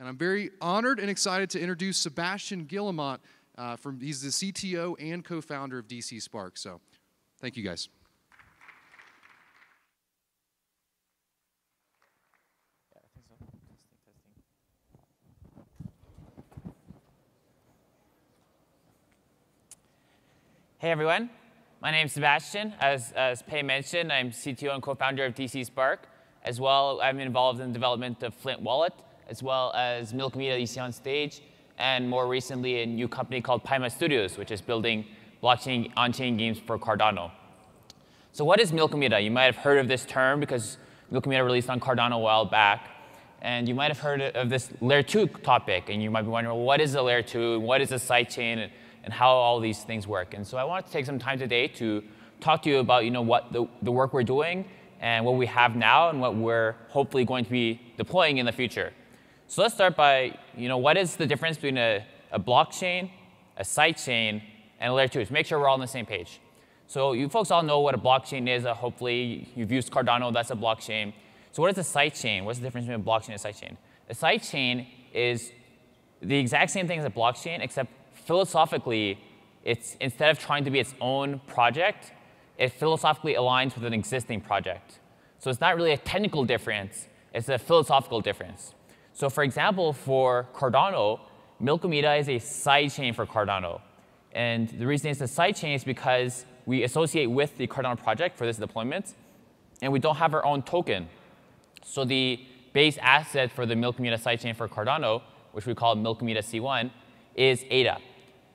And I'm very honored and excited to introduce Sebastien Guillemot. Uh, from he's the CTO and co-founder of DC Spark. So, thank you guys. Hey everyone, my name is Sebastien. As, as Pey mentioned, I'm CTO and co-founder of DC Spark. As well, I'm involved in the development of Flint Wallet, as well as Milk-Me EC on Stage, and more recently a new company called Paima Studios, which is building blockchain on-chain games for Cardano. So what is Milkomeda? You might have heard of this term because Milkomeda released on Cardano a while back. And you might have heard of this layer 2 topic, and you might be wondering, well, what is a layer 2, what is a sidechain, and how all these things work. And so I wanted to take some time today to talk to you about you know, what the, the work we're doing and what we have now and what we're hopefully going to be deploying in the future. So let's start by, you know, what is the difference between a, a blockchain, a sidechain, and a layer two? To make sure we're all on the same page. So you folks all know what a blockchain is. Uh, hopefully you've used Cardano, that's a blockchain. So what is a sidechain? What's the difference between a blockchain and a sidechain? A sidechain is the exact same thing as a blockchain, except philosophically, it's instead of trying to be its own project, it philosophically aligns with an existing project. So it's not really a technical difference, it's a philosophical difference. So for example, for Cardano, Milkomeda is a sidechain for Cardano. And the reason it's a sidechain is because we associate with the Cardano project for this deployment, and we don't have our own token. So the base asset for the Milkomeda sidechain for Cardano, which we call Milkomeda C1, is ADA.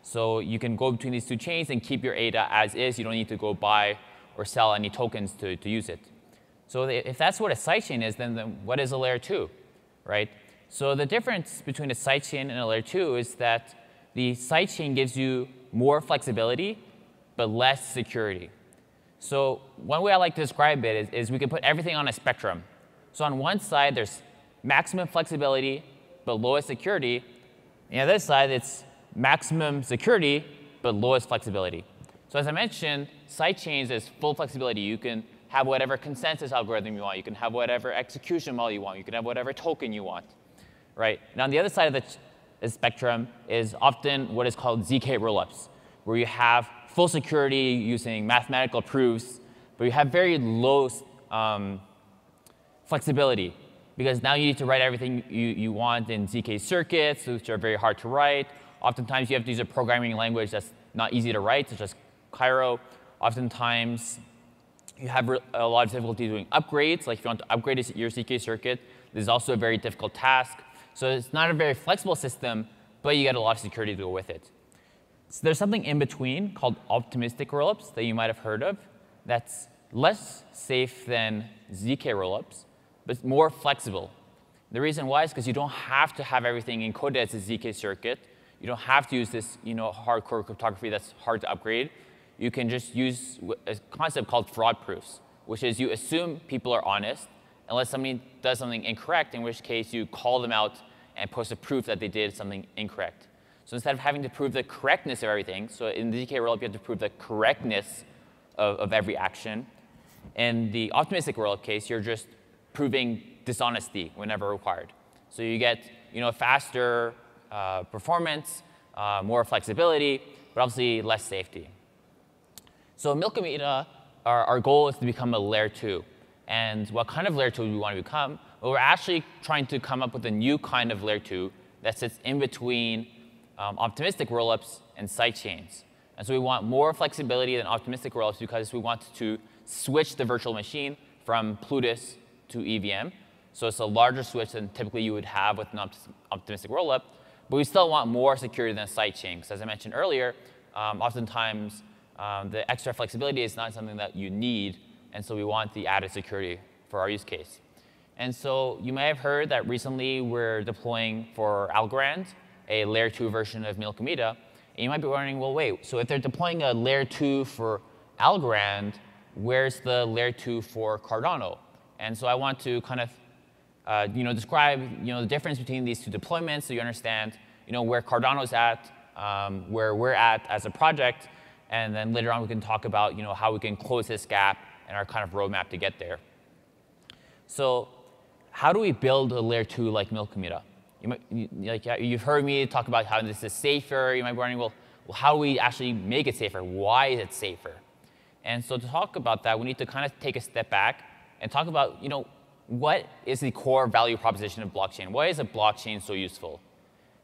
So you can go between these two chains and keep your ADA as is. You don't need to go buy or sell any tokens to, to use it. So if that's what a sidechain is, then, then what is a layer 2, right? So the difference between a sidechain and a layer 2 is that the sidechain gives you more flexibility, but less security. So one way I like to describe it is, is we can put everything on a spectrum. So on one side, there's maximum flexibility, but lowest security. And On the other side, it's maximum security, but lowest flexibility. So as I mentioned, sidechains is full flexibility. You can have whatever consensus algorithm you want. You can have whatever execution model you want. You can have whatever token you want, right? And on the other side of the spectrum is often what is called ZK rollups, where you have full security using mathematical proofs, but you have very low um, flexibility because now you need to write everything you, you want in ZK circuits, which are very hard to write, Oftentimes, you have to use a programming language that's not easy to write, such as Cairo. Oftentimes, you have a lot of difficulty doing upgrades. Like if you want to upgrade your ZK circuit, this is also a very difficult task. So it's not a very flexible system, but you get a lot of security to go with it. So there's something in between called optimistic rollups that you might have heard of that's less safe than ZK rollups, but more flexible. The reason why is because you don't have to have everything encoded as a ZK circuit. You don't have to use this you know, hardcore cryptography that's hard to upgrade. You can just use a concept called fraud proofs, which is you assume people are honest unless somebody does something incorrect, in which case you call them out and post a proof that they did something incorrect. So instead of having to prove the correctness of everything, so in the ZK world, you have to prove the correctness of, of every action. In the optimistic world case, you're just proving dishonesty whenever required. So you get you know, faster uh, performance, uh, more flexibility, but obviously less safety. So Milkomeda, our, our goal is to become a layer two. And what kind of layer two do we want to become? Well, we're actually trying to come up with a new kind of layer two that sits in between um, optimistic rollups and sidechains. And so we want more flexibility than optimistic rollups because we want to switch the virtual machine from Plutus to EVM. So it's a larger switch than typically you would have with an optimistic rollup. But we still want more security than a sidechain, because as I mentioned earlier, um, oftentimes um, the extra flexibility is not something that you need, and so we want the added security for our use case. And so you may have heard that recently we're deploying for Algorand, a layer 2 version of Milkomeda. And you might be wondering, well, wait, so if they're deploying a layer 2 for Algorand, where's the layer 2 for Cardano? And so I want to kind of uh, you know, describe you know, the difference between these two deployments so you understand you know, where Cardano's at, um, where we're at as a project, and then later on we can talk about you know, how we can close this gap and our kind of roadmap to get there. So how do we build a layer 2 like Milkomeda? you might, you, like, you've heard me talk about how this is safer. You might be wondering, well, well, how do we actually make it safer? Why is it safer? And so to talk about that, we need to kind of take a step back and talk about, you know, what is the core value proposition of blockchain? Why is a blockchain so useful?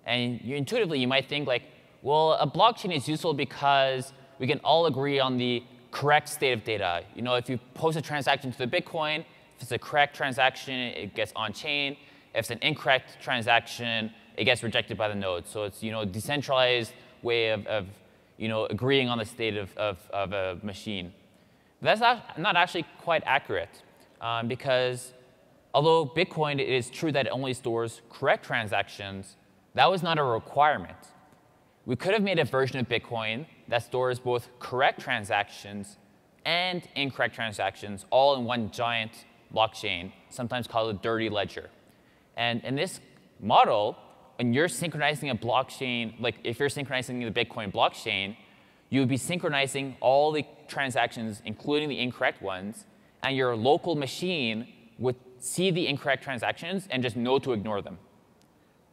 And you, intuitively, you might think like, well, a blockchain is useful because we can all agree on the correct state of data. You know, if you post a transaction to the Bitcoin, if it's a correct transaction, it gets on chain. If it's an incorrect transaction, it gets rejected by the node. So it's you know decentralized way of, of you know agreeing on the state of, of, of a machine. But that's not, actually quite accurate um, because although Bitcoin it is true that it only stores correct transactions, that was not a requirement. We could have made a version of Bitcoin that stores both correct transactions and incorrect transactions all in one giant blockchain, sometimes called a dirty ledger. And in this model, when you're synchronizing a blockchain, like if you're synchronizing the Bitcoin blockchain, you would be synchronizing all the transactions, including the incorrect ones, and your local machine would see the incorrect transactions and just know to ignore them.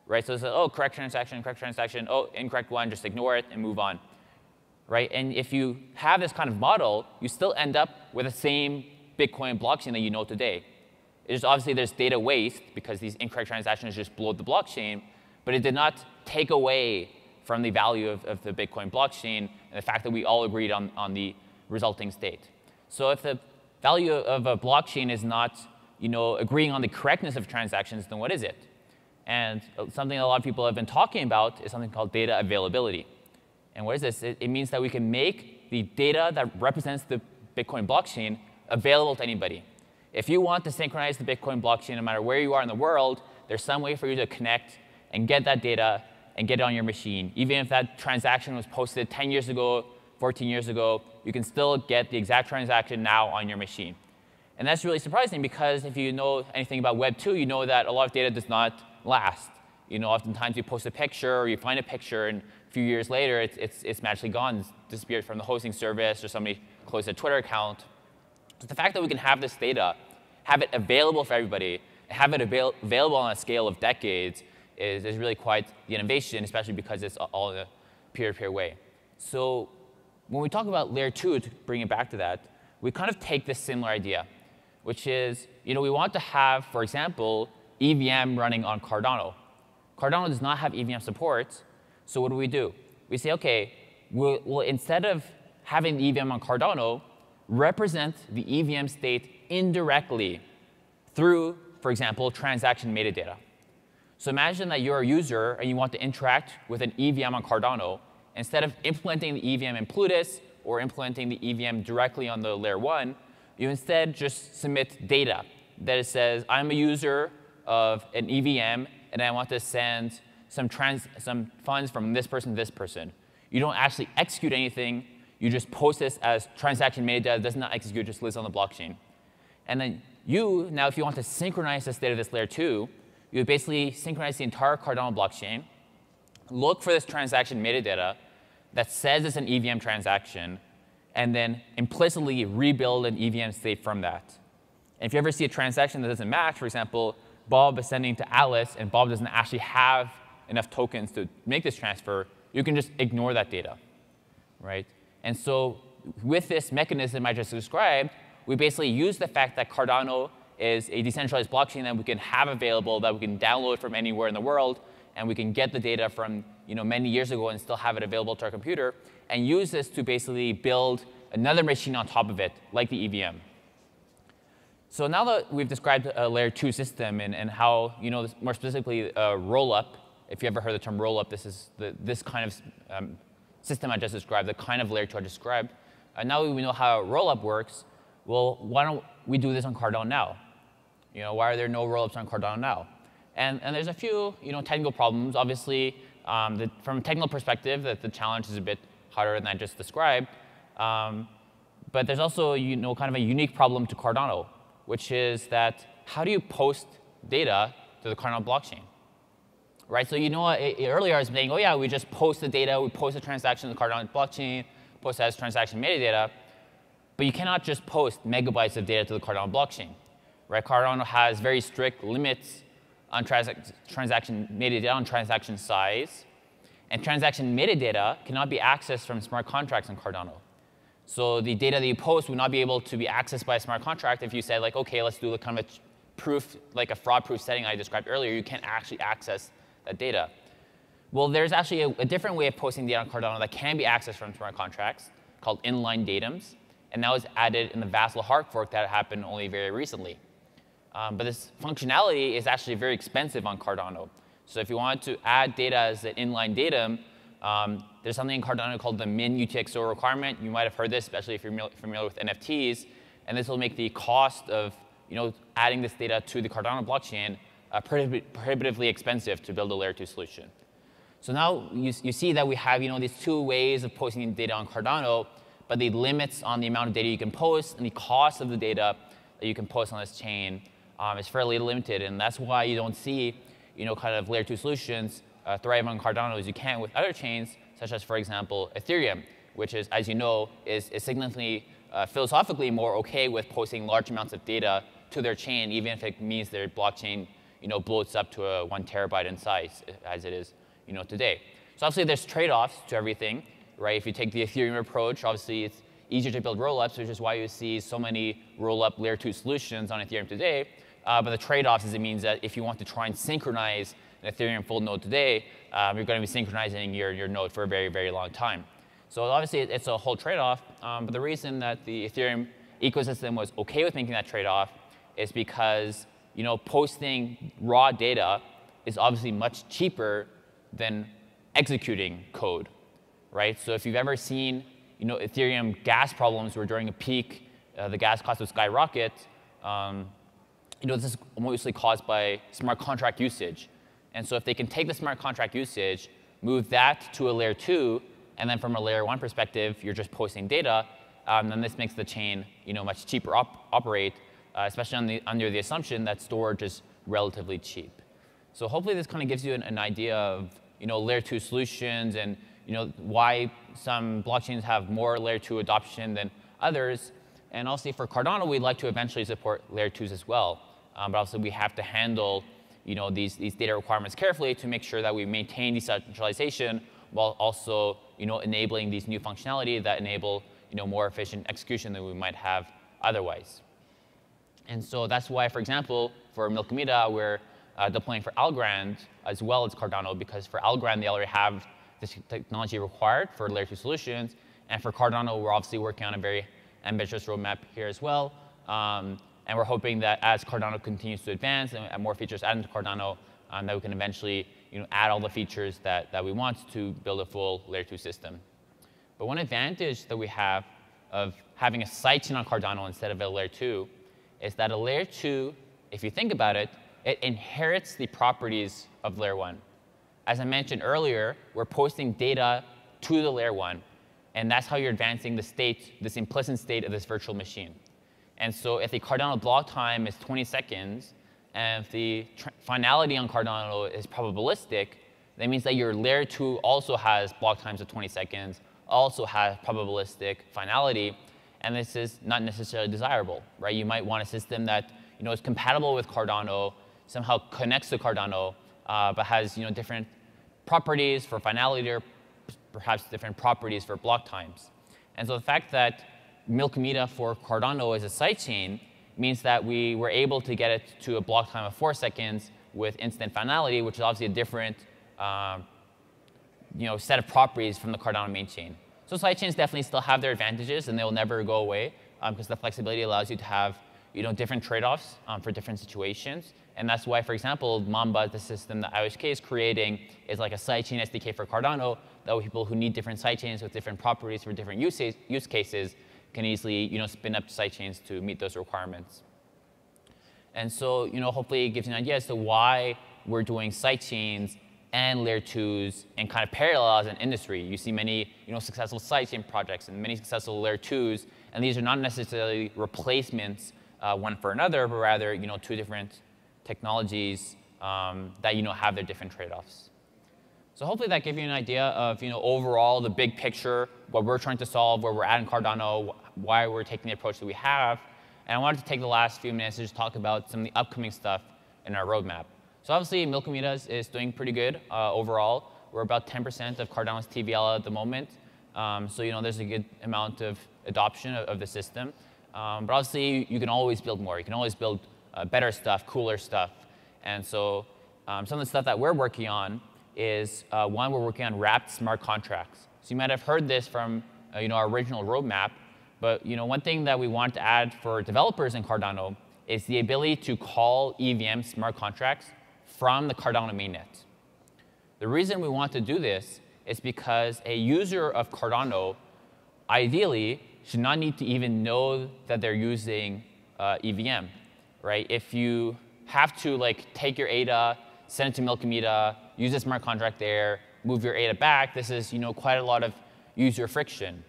Right? So it's like, oh, correct transaction, correct transaction, oh, incorrect one, just ignore it and move on. Right? And if you have this kind of model, you still end up with the same Bitcoin blockchain that you know today. It's obviously there's data waste because these incorrect transactions just blow the blockchain, but it did not take away from the value of, of the Bitcoin blockchain and the fact that we all agreed on, on the resulting state. So if the value of a blockchain is not you know, agreeing on the correctness of transactions, then what is it? And something a lot of people have been talking about is something called data availability. And what is this? It, it means that we can make the data that represents the Bitcoin blockchain available to anybody. If you want to synchronize the Bitcoin blockchain, no matter where you are in the world, there's some way for you to connect and get that data and get it on your machine. Even if that transaction was posted 10 years ago, 14 years ago, you can still get the exact transaction now on your machine. And that's really surprising because if you know anything about Web 2, you know that a lot of data does not last. You know, oftentimes you post a picture or you find a picture and a few years later it's, it's, it's magically gone, disappeared from the hosting service or somebody closed a Twitter account. But the fact that we can have this data, have it available for everybody, have it avail available on a scale of decades is, is really quite the innovation, especially because it's all in a peer-to-peer -peer way. So when we talk about layer two, to bring it back to that, we kind of take this similar idea, which is, you know, we want to have, for example, EVM running on Cardano. Cardano does not have EVM support, so what do we do? We say, okay, we'll, instead of having the EVM on Cardano, represent the EVM state indirectly through, for example, transaction metadata. So imagine that you're a user and you want to interact with an EVM on Cardano. Instead of implementing the EVM in Plutus or implementing the EVM directly on the layer one, you instead just submit data that says, I'm a user of an EVM and I want to send some, trans some funds from this person to this person. You don't actually execute anything you just post this as transaction metadata, does not execute, just lives on the blockchain. And then you, now if you want to synchronize the state of this layer two, you would basically synchronize the entire Cardano blockchain, look for this transaction metadata that says it's an EVM transaction, and then implicitly rebuild an EVM state from that. And if you ever see a transaction that doesn't match, for example, Bob is sending to Alice, and Bob doesn't actually have enough tokens to make this transfer, you can just ignore that data, right? And so with this mechanism I just described, we basically use the fact that Cardano is a decentralized blockchain that we can have available, that we can download from anywhere in the world, and we can get the data from you know, many years ago and still have it available to our computer, and use this to basically build another machine on top of it, like the EVM. So now that we've described a layer two system and, and how, you know, more specifically, uh, roll-up, if you ever heard the term roll-up, this is the, this kind of um, system I just described, the kind of layer two I described. And now we know how rollup works. Well, why don't we do this on Cardano now? You know, why are there no rollups on Cardano now? And, and there's a few you know, technical problems. Obviously, um, the, from a technical perspective, that the challenge is a bit harder than I just described. Um, but there's also you know, kind of a unique problem to Cardano, which is that how do you post data to the Cardano blockchain? Right? So you know what, earlier I was saying, oh yeah, we just post the data, we post the transaction to the Cardano blockchain, post as transaction metadata, but you cannot just post megabytes of data to the Cardano blockchain, right? Cardano has very strict limits on transac- transaction metadata on transaction size, and transaction metadata cannot be accessed from smart contracts on Cardano. So the data that you post would not be able to be accessed by a smart contract if you said like, okay, let's do the kind of proof, like a fraud-proof setting I described earlier. You can't actually access data. Well, there's actually a, a, different way of posting data on Cardano that can be accessed from smart contracts called inline datums. And that was added in the Vasil hard fork that happened only very recently. Um, but this functionality is actually very expensive on Cardano. So if you want to add data as an inline datum, um, there's something in Cardano called the min UTXO requirement. You might have heard this, especially if you're familiar with NFTs. And this will make the cost of you know, adding this data to the Cardano blockchain uh, prohibitively expensive to build a layer 2 solution. So now you, you see that we have you know, these two ways of posting data on Cardano, but the limits on the amount of data you can post and the cost of the data that you can post on this chain um, is fairly limited. And that's why you don't see you know, kind of layer two solutions uh, thrive on Cardano as you can with other chains, such as, for example, Ethereum, which is, as you know, is, is significantly uh, philosophically more okay with posting large amounts of data to their chain, even if it means their blockchain you know, bloats up to a one terabyte in size, as it is you know, today. So obviously there's trade-offs to everything, right? If you take the Ethereum approach, obviously it's easier to build rollups, which is why you see so many rollup layer two solutions on Ethereum today. Uh, but the trade-offs is it means that if you want to try and synchronize an Ethereum full node today, um, you're going to be synchronizing your, your node for a very, very long time. So obviously it's a whole trade-off. Um, but the reason that the Ethereum ecosystem was okay with making that trade-off is because you know, posting raw data is obviously much cheaper than executing code, right? So if you've ever seen, you know, Ethereum gas problems where during a peak, uh, the gas cost would skyrocket, um, you know, this is mostly caused by smart contract usage. And so if they can take the smart contract usage, move that to a layer two, and then from a layer one perspective, you're just posting data, um, then this makes the chain, you know, much cheaper op operate, uh, especially the, under the assumption that storage is relatively cheap. So hopefully this kind of gives you an, an, idea of you know, layer two solutions and you know, why some blockchains have more layer two adoption than others. And also for Cardano, we'd like to eventually support layer twos as well. Um, but also we have to handle you know, these, these data requirements carefully to make sure that we maintain decentralization while also you know, enabling these new functionality that enable you know, more efficient execution than we might have otherwise. And so that's why, for example, for Milkomeda, we're uh, deploying for Algorand as well as Cardano, because for Algorand, they already have this technology required for layer two solutions. And for Cardano, we're obviously working on a very ambitious roadmap here as well. Um, and we're hoping that as Cardano continues to advance and more features added to Cardano, um, that we can eventually you know, add all the features that, that we want to build a full layer two system. But one advantage that we have of having a sidechain on Cardano instead of a layer two is that a layer two, if you think about it, it inherits the properties of layer one. As I mentioned earlier, we're posting data to the layer one, and that's how you're advancing the state, this implicit state of this virtual machine. And so if the Cardano block time is 20 seconds, and if the finality on Cardano is probabilistic, that means that your layer two also has block times of 20 seconds, also has probabilistic finality, and this is not necessarily desirable, right? You might want a system that you know is compatible with Cardano, somehow connects to Cardano, uh, but has you know different properties for finality or perhaps different properties for block times. And so the fact that Milkomeda for Cardano is a sidechain means that we were able to get it to a block time of four seconds with instant finality, which is obviously a different um, you know, set of properties from the Cardano main chain. So sidechains definitely still have their advantages, and they will never go away because um, the flexibility allows you to have you know, different trade-offs um, for different situations. And that's why, for example, Mamba, the system that IOHK is creating, is like a sidechain SDK for Cardano, that way people who need different sidechains with different properties for different use, use cases can easily you know, spin up sidechains to meet those requirements. And so you know, hopefully it gives you an idea as to why we're doing sidechains and layer twos and kind of parallel as an industry. You see many you know, successful sidechain projects and many successful layer twos, and these are not necessarily replacements uh, one for another, but rather you know, two different technologies um, that you know, have their different trade-offs. So hopefully that gives you an idea of you know, overall the big picture, what we're trying to solve, where we're at in Cardano, why we're taking the approach that we have. And I wanted to take the last few minutes to just talk about some of the upcoming stuff in our roadmap. So obviously, is, is doing pretty good uh, overall. We're about 10% of Cardano's TVL at the moment. Um, so you know, there's a good amount of adoption of, of the system. Um, but obviously, you can always build more. You can always build uh, better stuff, cooler stuff. And so um, some of the stuff that we're working on is uh, one, we're working on wrapped smart contracts. So you might have heard this from uh, you know, our original roadmap, but you know, one thing that we want to add for developers in Cardano is the ability to call EVM smart contracts from the Cardano mainnet. The reason we want to do this is because a user of Cardano ideally should not need to even know that they're using uh, EVM, right? If you have to like take your ADA, send it to Milkomeda, use a smart contract there, move your ADA back, this is you know quite a lot of user friction.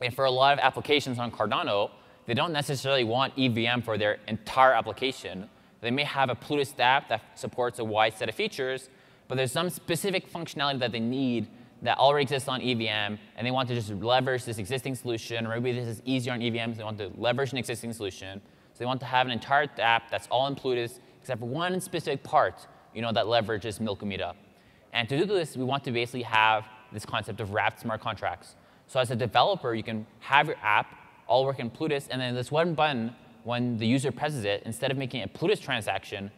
And for a lot of applications on Cardano, they don't necessarily want EVM for their entire application. They may have a Plutus app that supports a wide set of features, but there's some specific functionality that they need that already exists on EVM, and they want to just leverage this existing solution, or maybe this is easier on EVM, so they want to leverage an existing solution. So they want to have an entire app that's all in Plutus, except for one specific part, you know, that leverages Milkomeda. And to do this, we want to basically have this concept of wrapped smart contracts. So as a developer, you can have your app all work in Plutus, and then this one button, when the user presses it, instead of making a Plutus transaction,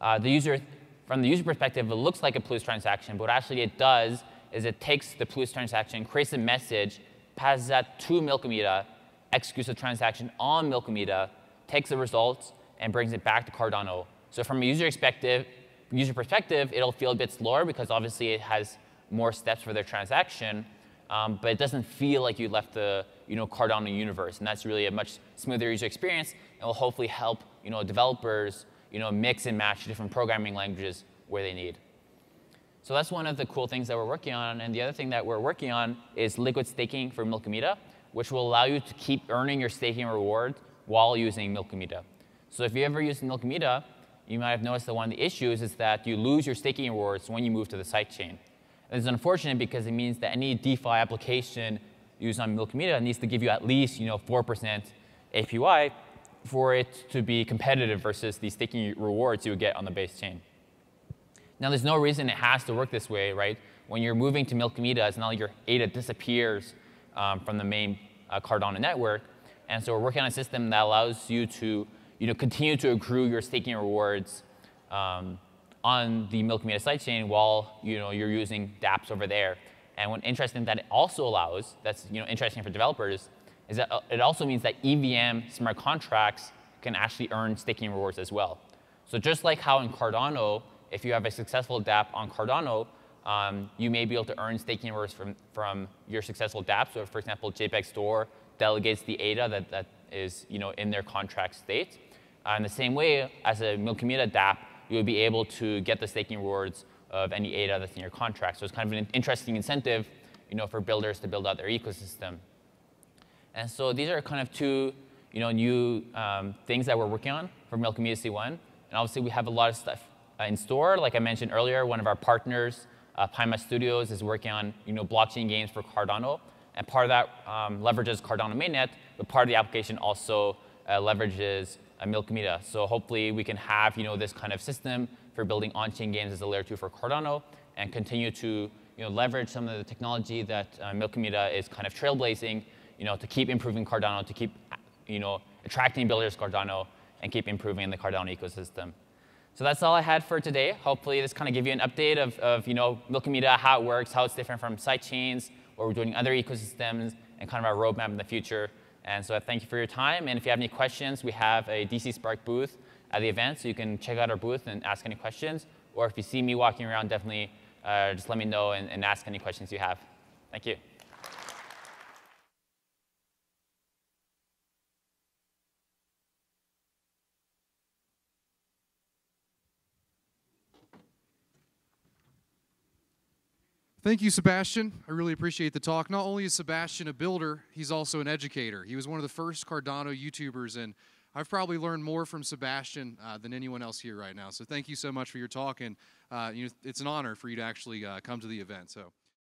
uh, the user, from the user perspective, it looks like a Plutus transaction, but what actually it does is it takes the Plutus transaction, creates a message, passes that to Milkomeda, executes the transaction on Milkomeda, takes the results, and brings it back to Cardano. So from a user perspective, user perspective, it'll feel a bit slower because obviously it has more steps for their transaction, um, but it doesn't feel like you left the you know, Cardano universe, and that's really a much smoother user experience, and will hopefully help you know, developers you know, mix and match different programming languages where they need. So that's one of the cool things that we're working on. And the other thing that we're working on is liquid staking for Milkomeda, which will allow you to keep earning your staking reward while using Milkomeda. So if you ever use Milkomeda, you might have noticed that one of the issues is that you lose your staking rewards when you move to the sidechain. It's unfortunate because it means that any DeFi application used on Milkomeda needs to give you at least you know, 4% APY for it to be competitive versus the staking rewards you would get on the base chain. Now, there's no reason it has to work this way, right? When you're moving to Milkomeda, it's not like your ADA disappears um, from the main uh, Cardano network. And so we're working on a system that allows you to you know, continue to accrue your staking rewards um, on the Milkomeda sidechain while you know, you're using dApps over there. And what interesting that it also allows, that's you know, interesting for developers, is that uh, it also means that EVM smart contracts can actually earn staking rewards as well. So just like how in Cardano, if you have a successful dApp on Cardano, um, you may be able to earn staking rewards from, from your successful dApp. So for example, JPEG Store delegates the ADA that, that is you know, in their contract state. Uh, in the same way, as a Milkomeda dApp, you would be able to get the staking rewards of any ADA that's in your contract. So it's kind of an interesting incentive you know, for builders to build out their ecosystem. And so these are kind of two you know, new um, things that we're working on for Milkomeda C1. And obviously, we have a lot of stuff uh, in store. Like I mentioned earlier, one of our partners, uh, Paima Studios, is working on you know, blockchain games for Cardano. And part of that um, leverages Cardano mainnet, but part of the application also uh, leverages uh. So hopefully we can have you know, this kind of system for building on-chain games as a layer two for Cardano and continue to you know, leverage some of the technology that uh, is kind of trailblazing you know, to keep improving Cardano, to keep you know, attracting builders Cardano, and keep improving the Cardano ecosystem. So that's all I had for today. Hopefully this kind of give you an update of, of you know, Milkomeda, how it works, how it's different from sidechains, what we're doing in other ecosystems, and kind of our roadmap in the future. And so I thank you for your time. And if you have any questions, we have a DC Spark booth at the event, so you can check out our booth and ask any questions. Or if you see me walking around, definitely uh, just let me know and, and ask any questions you have. Thank you. Thank you, Sebastien. I really appreciate the talk. Not only is Sebastien a builder, he's also an educator. He was one of the first Cardano YouTubers, and I've probably learned more from Sebastien uh, than anyone else here right now. So thank you so much for your talk, and uh, you know, it's an honor for you to actually uh, come to the event. So.